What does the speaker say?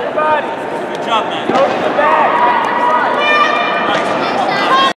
Everybody. Good job, man. Go to the back.